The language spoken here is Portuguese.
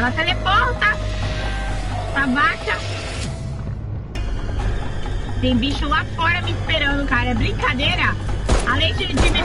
Ela teleporta. Tabaca. Tem bicho lá fora me esperando, cara. É brincadeira. Além de, de me